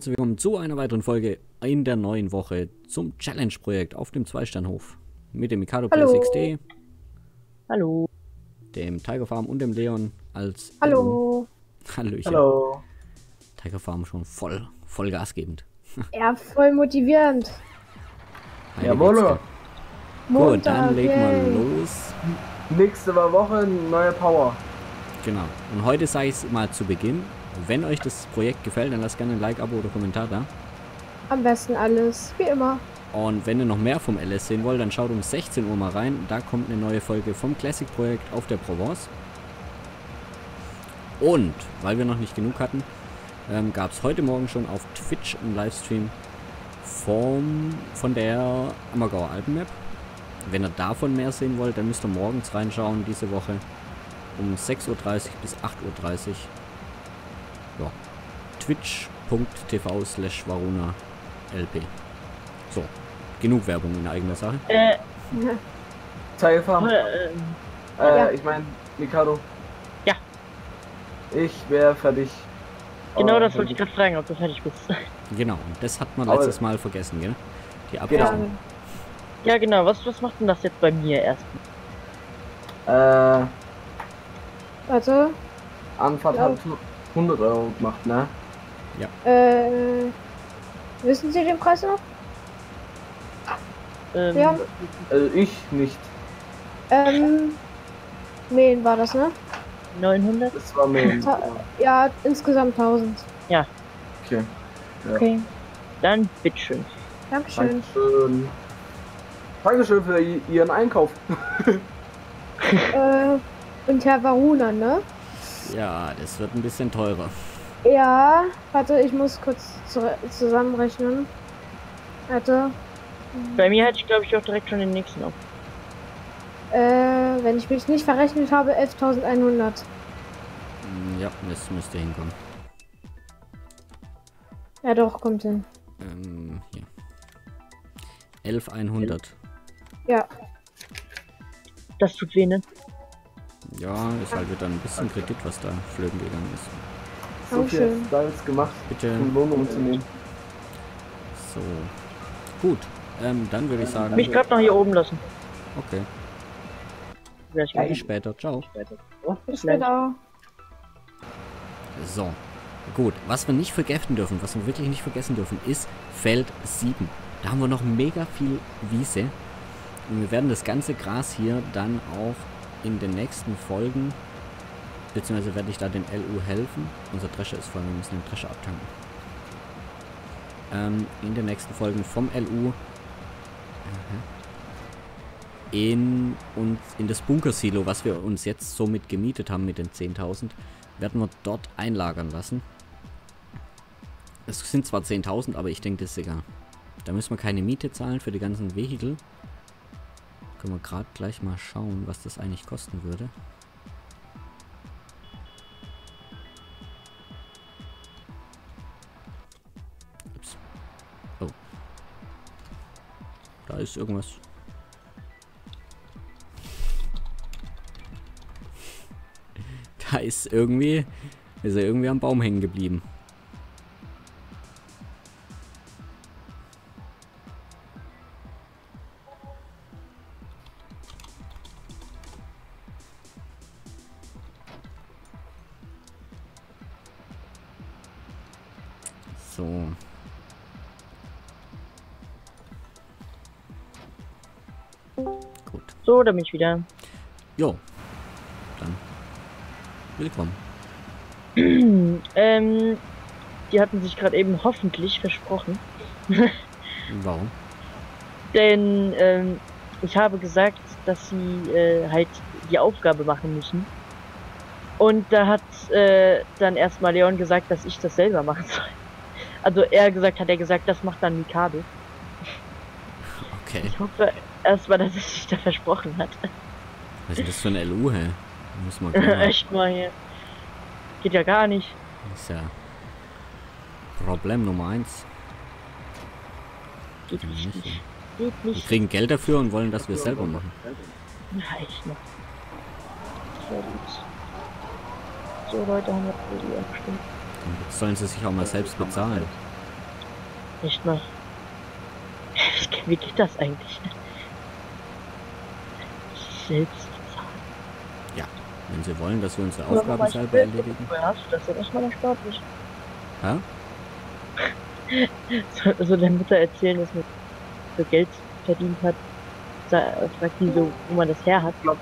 Herzlich willkommen zu einer weiteren Folge in der neuen Woche zum Challenge-Projekt auf dem Zweisternhof mit dem Mikado Hallo. Play 6D, Hallo. dem Tiger Farm und dem Leon als Hallo. Hallöchen. Hallo. Tiger Farm schon voll, voll gasgebend. Ja, voll motivierend. Jawohl. Gut, dann legen wir los. Nächste Woche neue Power. Genau. Und heute sage ich es mal zu Beginn. Wenn euch das Projekt gefällt, dann lasst gerne ein Like, Abo oder Kommentar da. Am besten alles, wie immer. Und wenn ihr noch mehr vom LS sehen wollt, dann schaut um 16 Uhr mal rein. Da kommt eine neue Folge vom Classic-Projekt auf der Provence. Und, weil wir noch nicht genug hatten, ähm, gab es heute Morgen schon auf Twitch einen Livestream vom, von der Ammergauer Alpenmap. Wenn ihr davon mehr sehen wollt, dann müsst ihr morgens reinschauen, diese Woche um 6.30 Uhr bis 8.30 Uhr. Twitch.tv slash varuna lp. So, genug Werbung in eigener Sache. Äh, Teilfarm. äh, Äh, Ja. ich meine, Mikado. Ja. Ich wäre fertig. genau das wollte ich gerade fragen, ob du fertig bist. Genau, und das hat man Aber- letztes Mal vergessen, gell? Die Genau. Abrechnung. Ja, genau. Was, was macht denn das jetzt bei mir erst? Äh, Warte. Anfahrt Ja. hat 100 Euro gemacht, ne? Äh, wissen Sie den Preis noch? Ähm, Ja. Also ich nicht. Ähm, Mähen war das, ne? 900? Das war mir. Ta ja, insgesamt 1000. Okay. Ja. Okay. Dann bitteschön. Dankeschön. Dankeschön. Dankeschön für Ihren Einkauf. Äh, und Herr Varuna, ne? Ja, das wird ein bisschen teurer. Ja, warte, ich muss kurz zu zusammenrechnen. Warte. Bei mir hätte ich, glaube ich, auch direkt schon den nächsten auf. Äh, wenn ich mich nicht verrechnet habe, 11.100. Hm, Ja, das müsste hinkommen. Ja, doch, kommt hin. Ähm, hier. 11100. Ja. Das tut weh, ne? Ja, ist halt wieder ein bisschen Kredit, was da flöten gegangen ist. So viel Dankeschön. Styles gemacht, Bitte. um Wohnung zu nehmen. So. Gut. Ähm, dann würde ich sagen, Mich gerade noch hier oben lassen. okay. Ja. Bis später. Ciao. Bis später. So. Gut. Was wir nicht vergessen dürfen, was wir wirklich nicht vergessen dürfen, ist Feld 7. Da haben wir noch mega viel Wiese. Und wir werden das ganze Gras hier dann auch in den nächsten Folgen, beziehungsweise werde ich da den LU helfen. Unser Drescher ist voll, wir müssen den Drescher abtanken. Ähm, in den nächsten Folgen vom LU in, und in das Bunkersilo, was wir uns jetzt somit gemietet haben mit den 10.000, werden wir dort einlagern lassen. Es sind zwar 10.000, aber ich denke, das ist egal. Da müssen wir keine Miete zahlen für die ganzen Vehikel. Können wir gerade gleich mal schauen, was das eigentlich kosten würde. Ist irgendwas. Da ist irgendwie, ist er irgendwie am Baum hängen geblieben. Gut. So, da bin ich wieder. Jo. Dann. Willkommen. ähm, die hatten sich gerade eben hoffentlich versprochen. Warum? Denn ähm, ich habe gesagt, dass sie äh, halt die Aufgabe machen müssen. Und da hat äh, dann erstmal Leon gesagt, dass ich das selber machen soll. Also er gesagt hat er gesagt, das macht dann Mikado. Okay. Ich hoffe erstmal, dass er sich da versprochen hat. Was ist das für ein LU, hä? Muss man. Echt mal hier. Geht ja gar nicht. Das ist ja Problem Nummer eins. Geht Kann nicht. nicht, ja. Geht Wir nicht. kriegen Geld dafür und wollen, dass wir es selber machen. Ja, echt noch. So Leute haben wir die abgestimmt. Jetzt sollen sie sich auch mal selbst bezahlen. Nicht mal. Wie geht das eigentlich? Selbst bezahlen. Wenn sie wollen, dass wir unsere Aufgaben selber erledigen. Das? Das war doch sportlich. Hä? So, so der Mutter erzählen, dass man so Geld verdient hat. Da fragt die so, wo man das her hat. Mal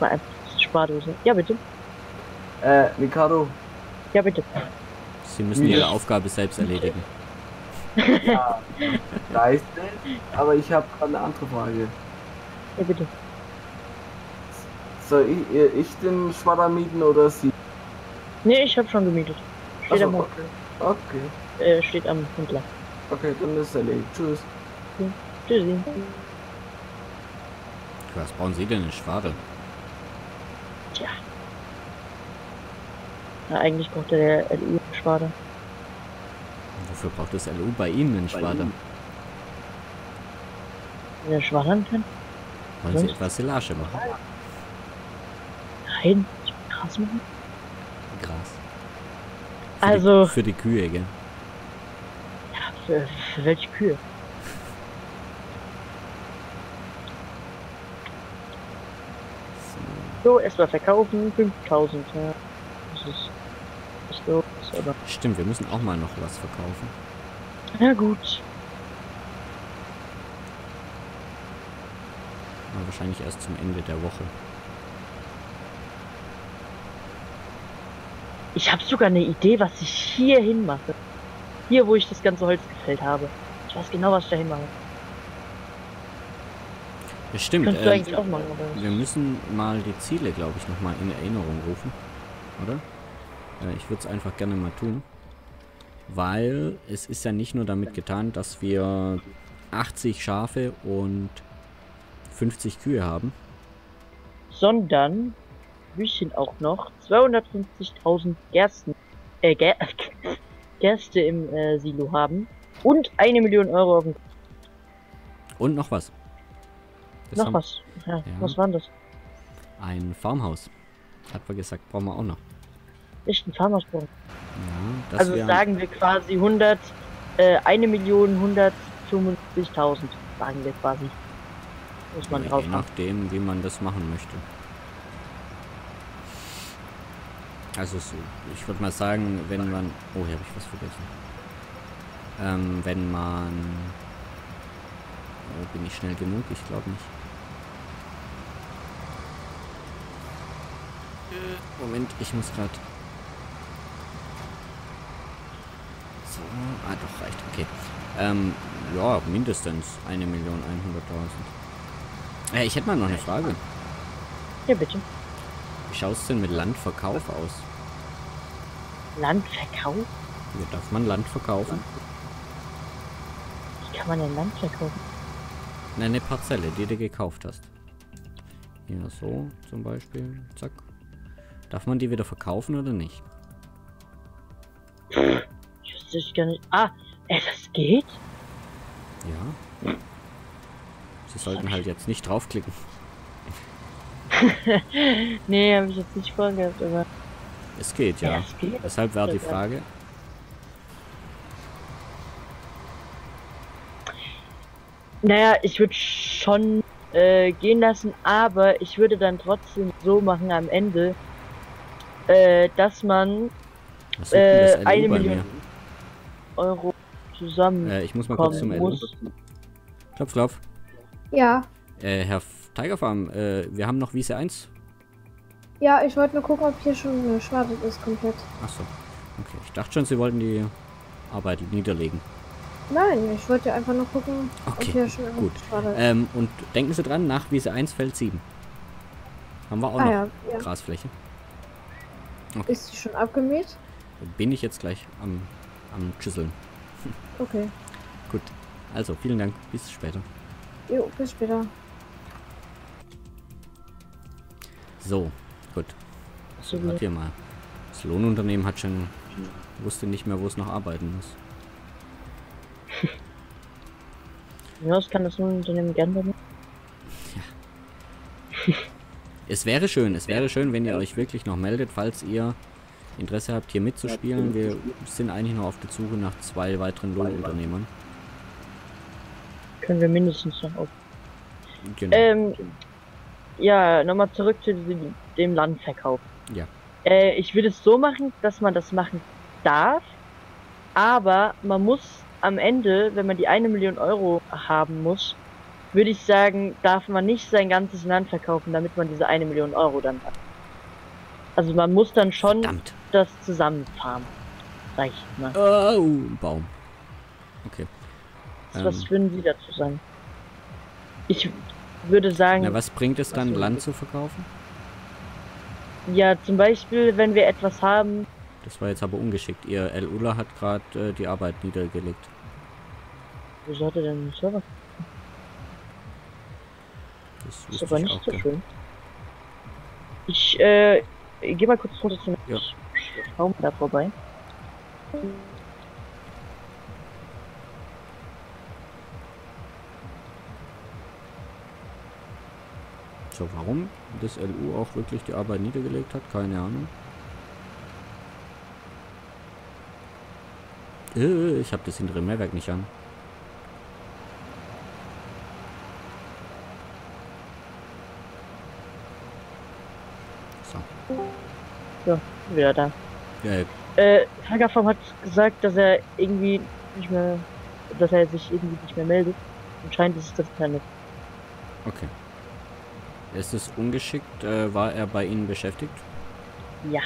einfach Spardose. Ja, bitte. Äh, Ricardo, Ja, bitte. Sie müssen ihre Aufgabe selbst erledigen. ja, leiste, aber ich habe gerade eine andere Frage. Ja, bitte. Soll ich, äh, ich den Schwadder mieten oder sie? Nee, ich habe schon gemietet. Steht Achso, am, okay. Okay, äh, steht am Händler. okay, dann ist es erledigt. Tschüss. Tschüssi. Was brauchen Sie denn in Schwade? Tja. Na, eigentlich braucht der LU einen Schwader. Wofür braucht das LU bei Ihnen in Schwade? Wenn er schwadern kann? Wollen Sie Was? etwas Silage machen? Nein. Ich will krass machen. Gras. Für Also- Die, für die Kühe, gell? Ja, für, für welche Kühe? So, erstmal verkaufen. 5000. Ja. Das ist so. ist aber. Stimmt, wir müssen auch mal noch was verkaufen. Na gut. Aber wahrscheinlich erst zum Ende der Woche. Ich habe sogar eine Idee, was ich hier hin mache. Hier, wo ich das ganze Holz gefällt habe. Ich weiß genau, was ich da hin mache. Ja, stimmt. Könntest du ähm, eigentlich auch machen, oder? wir müssen mal die Ziele, glaube ich, nochmal in Erinnerung rufen. Oder? Äh, ich würde es einfach gerne mal tun. Weil es ist ja nicht nur damit getan, dass wir 80 Schafe und 50 Kühe haben. Sondern müssen auch noch 250.000 Gersten, äh, Ger Gerste im äh, Silo haben und eine Million Euro auf dem Und noch was. Das Noch haben- was. Ja, Ja. Was war denn das? Ein Farmhaus. Hat man gesagt, brauchen wir auch noch. Echt ein Farmersbau. Ja, das Also sagen wir quasi 100, äh, eine Million 155.000, sagen wir quasi. Muss man ja, drauf je nachdem, wie man das machen möchte. Also so, ich würde mal sagen, wenn man... Oh, hier habe ich was vergessen. Ähm, wenn man... Oh, bin ich schnell genug? Ich glaube nicht. Moment, ich muss gerade... So, ah doch, reicht, okay. Ähm, ja, mindestens eine Million einhunderttausend. Äh, ich hätte mal noch eine Frage. Ja, bitte. Wie schaut es denn mit Landverkauf aus? Landverkauf? Hier darf man Land verkaufen? Wie kann man denn Land verkaufen? Nein, eine Parzelle, die du gekauft hast. Hier so zum Beispiel. Zack. Darf man die wieder verkaufen oder nicht? Ich wüsste ich gar nicht. Ah, ey, das geht? Ja. Sie sollten halt jetzt nicht draufklicken. nee, habe ich jetzt nicht vorgehabt, aber. Es geht, ja. es geht. Deshalb war die Frage. Naja, ich würde schon äh, gehen lassen, aber ich würde dann trotzdem so machen am Ende, äh, dass man äh, eine bei Million Euro zusammen? Äh, ich muss mal kurz zum muss. Klopf, klopf. Ja. Äh, Herr F- Tigerfarm, äh, wir haben noch Wiese 1. Ja, ich wollte nur gucken, ob hier schon geschwadet ist komplett. Achso. Okay, ich dachte schon, Sie wollten die Arbeit niederlegen. Nein, ich wollte einfach nur gucken, ob Okay, hier schon gut. geschwadet ist. Ähm, und denken Sie dran, nach Wiese 1 Feld 7. Haben wir auch ah noch ja, ja. Grasfläche. Ist die schon abgemäht? Bin ich jetzt gleich am, am Schüsseln. Okay. Gut. Also, vielen Dank. Bis später. Jo, bis später. So, gut. So gut. ihr mal. Das Lohnunternehmen hat schon... Wusste nicht mehr, wo es noch arbeiten muss. Ja, das kann das nun Unternehmen gerne machen. Es wäre schön, es wäre schön, wenn ihr euch wirklich noch meldet, falls ihr Interesse habt, hier mitzuspielen, wir sind eigentlich noch auf der Suche nach zwei weiteren Lohnunternehmern. Können wir mindestens noch auf. Genau. Ähm, ja, nochmal zurück zu diesem, dem Landverkauf. Ja. Äh, ich würde es so machen, dass man das machen darf, aber man muss am Ende, wenn man die eine Million Euro haben muss, würde ich sagen, darf man nicht sein ganzes Land verkaufen, damit man diese eine Million Euro dann hat. Also man muss dann schon Verdammt. das zusammenfarmen, sag ich mal. Oh, ein Baum. Okay. Was Ähm, würden Sie dazu sagen? Ich würde sagen, na, was bringt es dann, Was Land zu verkaufen? Ja, zum Beispiel, wenn wir etwas haben, Das war jetzt aber ungeschickt. Ihr El Ula hat gerade äh, die Arbeit niedergelegt. wieso hat er denn einen Server? Das Ist aber ich nicht so schön. Ich, äh, ich geh mal kurz runter zu Ja. Raum da vorbei. So, warum das LU auch wirklich die Arbeit niedergelegt hat, keine Ahnung. Äh, ich habe das hintere Mehrwerk nicht an. So. Wieder da. Äh, Äh, Tagaform hat gesagt, dass er irgendwie nicht mehr, dass er sich irgendwie nicht mehr meldet. Anscheinend ist es das Internet. okay. Ist es ungeschickt? Äh, war er bei Ihnen beschäftigt? Ja.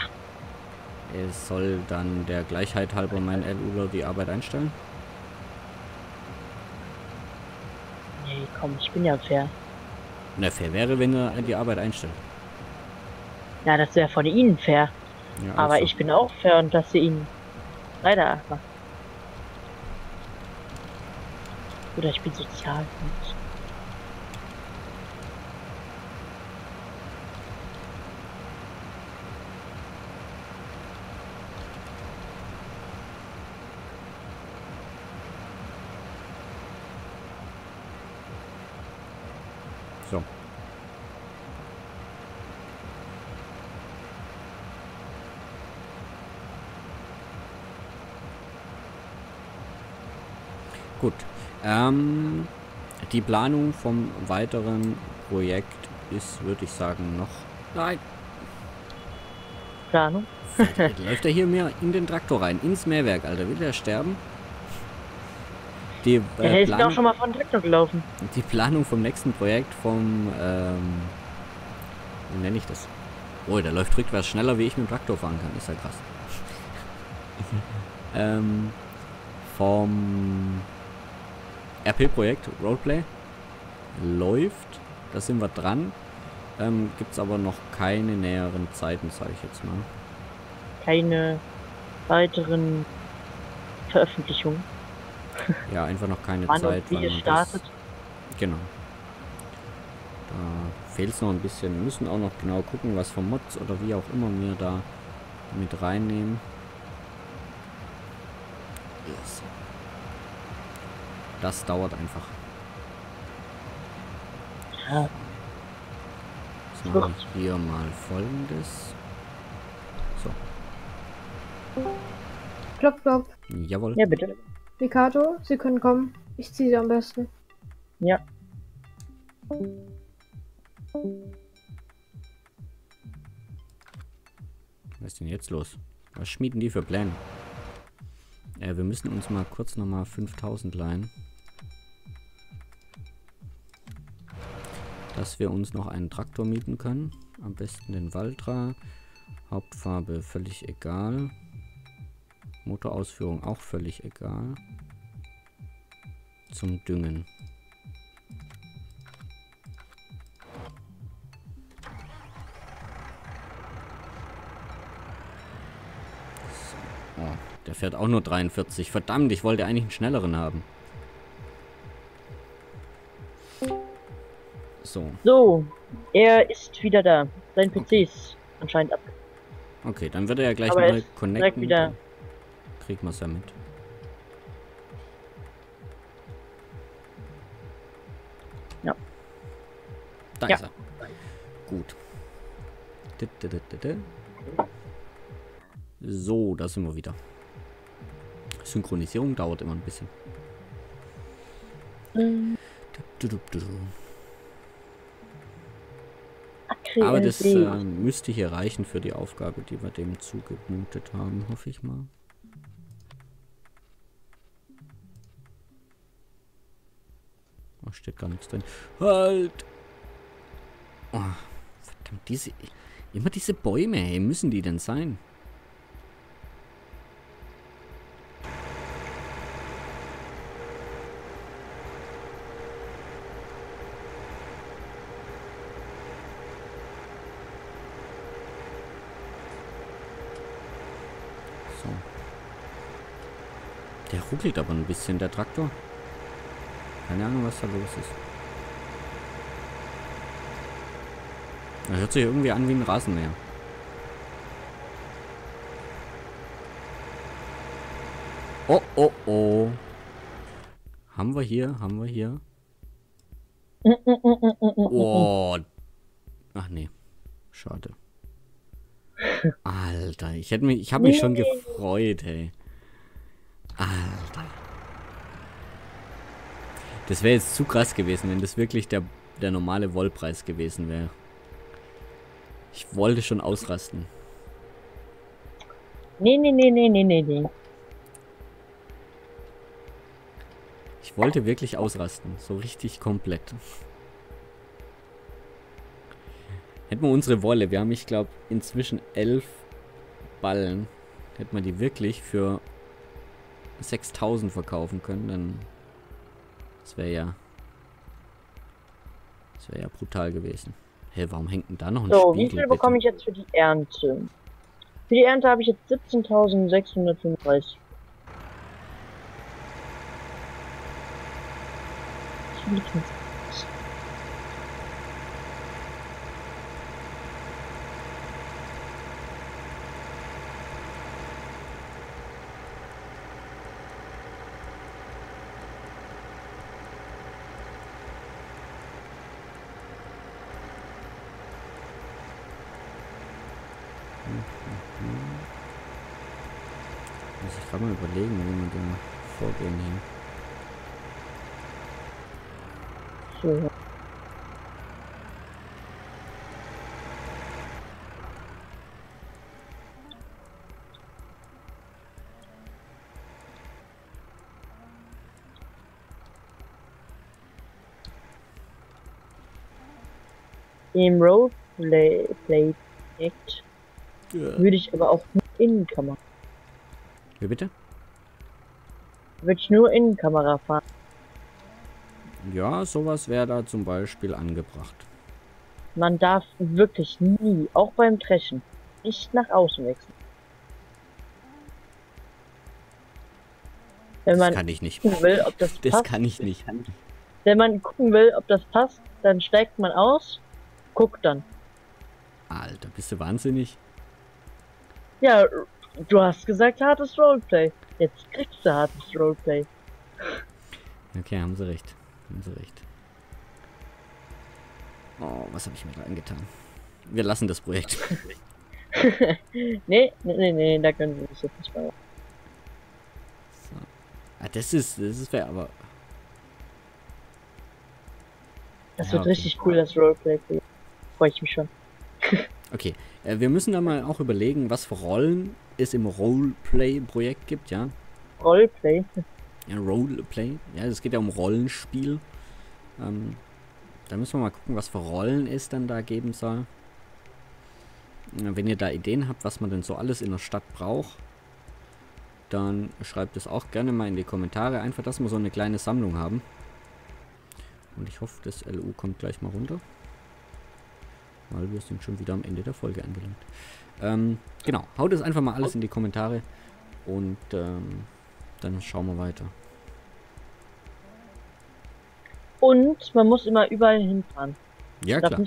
Es soll dann der Gleichheit halber mein LU die Arbeit einstellen? Nee, komm, ich bin ja fair. Na, fair wäre, wenn er die Arbeit einstellt. Ja, das wäre von Ihnen fair. Ja, Aber also. ich bin auch fair und lasse ihn leider machen. Oder ich bin sozial. So. Gut. Ähm, die Planung vom weiteren Projekt ist, würde ich sagen, noch. Nein, Planung. läuft er hier mir in den Traktor rein, ins Mehrwerk, Alter. Will der sterben? Die, Ja, der äh, ist mir auch Planung, schon mal von Traktor gelaufen. die Planung vom nächsten Projekt vom, ähm, wie nenne ich das? Oh, der läuft rückwärts schneller, wie ich mit dem Traktor fahren kann. Ist ja krass. ähm, vom RP-Projekt Roleplay läuft. Da sind wir dran. Ähm, Gibt es aber noch keine näheren Zeiten, sage ich jetzt mal. Keine weiteren Veröffentlichungen. Ja, einfach noch keine Wann Zeit. wann es startet. Das, genau. Da fehlt es noch ein bisschen. Wir müssen auch noch genau gucken, was von Mods oder wie auch immer wir da mit reinnehmen. Yes. Das dauert einfach. Ja, Jetzt machen wir hier mal folgendes. So, Klopf, klopf. jawohl. ja bitte. Mikado, Sie können kommen. Ich ziehe Sie am besten. Ja. Was ist denn jetzt los? Was schmieden die für Pläne? Äh, wir müssen uns mal kurz nochmal 5000 leihen. Dass wir uns noch einen Traktor mieten können. Am besten den Valtra. Hauptfarbe völlig egal. Motorausführung auch völlig egal. Zum Düngen. Oh, der fährt auch nur 43. Verdammt, ich wollte eigentlich einen schnelleren haben. So, So, er ist wieder da. Sein PC ist anscheinend ab. okay, dann wird er ja gleich Aber mal connecten. wieder- dann Kriegt man es ja mit. Ja. Da Ja. ist er. Gut. So, da sind wir wieder. Synchronisierung dauert immer ein bisschen. Ähm, Aber das äh, müsste hier reichen für die Aufgabe, die wir dem zugemutet haben, hoffe ich mal. Da steht gar nichts drin. Halt! Oh, verdammt, diese. Immer diese Bäume, hey, müssen die denn sein? So. Der ruckelt aber ein bisschen, der Traktor. Keine Ahnung, was da los ist. Er hört sich irgendwie an wie ein Rasenmäher. Oh, oh, oh. Haben wir hier, haben wir hier. Oh. Ach nee. Schade. Alter, ich hätte mich, ich habe mich schon gefreut, hey. Alter. Das wäre jetzt zu krass gewesen, wenn das wirklich der, der normale Wollpreis gewesen wäre. Ich wollte schon ausrasten. Nee, nee, nee, nee, nee, nee, nee. Ich wollte wirklich ausrasten. So richtig komplett. Hätten wir unsere Wolle, wir haben, ich glaube, inzwischen elf Ballen. Hätten wir die wirklich für 6000 verkaufen können, dann. Das wäre ja. Das wäre ja brutal gewesen. Hä, warum hängt denn da noch ein So, wie Spiegel? viel bekomme ich jetzt für die Ernte? Für die Ernte habe ich jetzt 17.635. Ich mal überlegen, wie wir da vorgehen hier. So. Im Roleplay Play Act würde ich aber auch nur Innenkamera. Wie bitte? Würde ich nur Innenkamera fahren. Ja, sowas wäre da zum Beispiel angebracht. Man darf wirklich nie, auch beim Dreschen, nicht nach außen wechseln. Wenn Das man kann ich nicht. gucken will, ob das, Das passt, kann ich nicht. wenn man gucken will, ob das passt, dann steigt man aus, guckt dann. Alter, bist du wahnsinnig? Ja, du hast gesagt hartes Roleplay. Jetzt kriegst du hartes Roleplay. Okay, haben sie recht. Haben sie recht. Oh, was habe ich mir da angetan? Wir lassen das Projekt. nee, nee, nee, nee, da können wir sich jetzt nicht mehr. So. Ah, das ist, das ist fair, aber Das Ja, wird okay. richtig cool, das Roleplay. Freue ich mich schon. okay. Äh, wir müssen da mal auch überlegen, was für Rollen es im Roleplay-Projekt gibt, ja? Roleplay. Ja, Roleplay. Ja, es geht ja um Rollenspiel. Ähm, da müssen wir mal gucken, was für Rollen es dann da geben soll. Wenn ihr da Ideen habt, was man denn so alles in der Stadt braucht, dann schreibt es auch gerne mal in die Kommentare. Einfach, dass wir so eine kleine Sammlung haben. Und ich hoffe, das LU kommt gleich mal runter. Weil wir sind schon wieder am Ende der Folge angelangt. Ähm, genau, haut es einfach mal alles in die Kommentare. Und ähm, dann schauen wir weiter. Und man muss immer überall hinfahren. Ja, klar.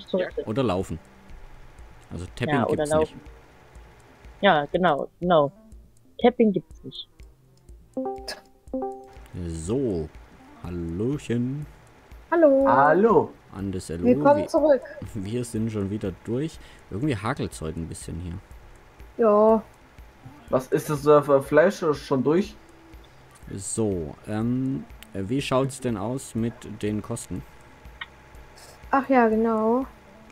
Oder laufen. Also Tapping Ja, gibt's laufen. nicht. Ja, genau, genau. Tapping gibt's nicht. So. Hallöchen Hallo. Hallo. an das LU. Willkommen Wir, zurück. wir sind schon wieder durch. Irgendwie hakelt es heute ein bisschen hier. Ja, Was ist das da für Fleisch schon durch? So, ähm, wie schaut's denn aus mit den Kosten? Ach ja, genau.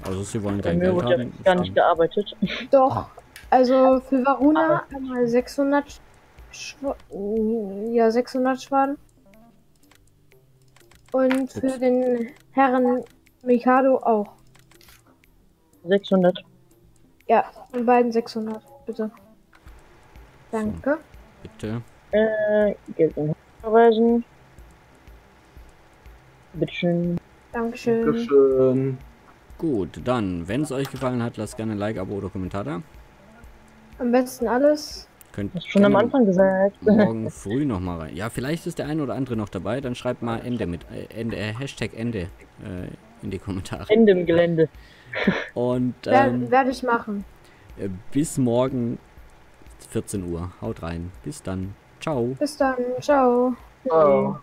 Also sie wollen kein mir Geld haben. gar nicht gearbeitet. Doch. Also für Varuna einmal 600 Schw ja 600 Schwaden. Und für Ups. den Herren Mikado auch. 600. Ja, von beiden 600, bitte. Danke. Bitte. Äh, Geld in verweisen. Bitteschön. Dankeschön. Dankeschön. Gut, dann, wenn es euch gefallen hat, lasst gerne ein Like, Abo oder Kommentar da. Am besten alles. Könnt Hast schon am Anfang gesagt. morgen früh noch mal rein. Ja, vielleicht ist der eine oder andere noch dabei, dann schreibt mal Ende mit äh, Ende, äh, Hashtag Ende äh, in die Kommentare. Ende im Gelände. Und ähm, Werde ich machen. äh, bis morgen 14 Uhr. Haut rein. Bis dann. Ciao. Bis dann. Ciao. Ciao.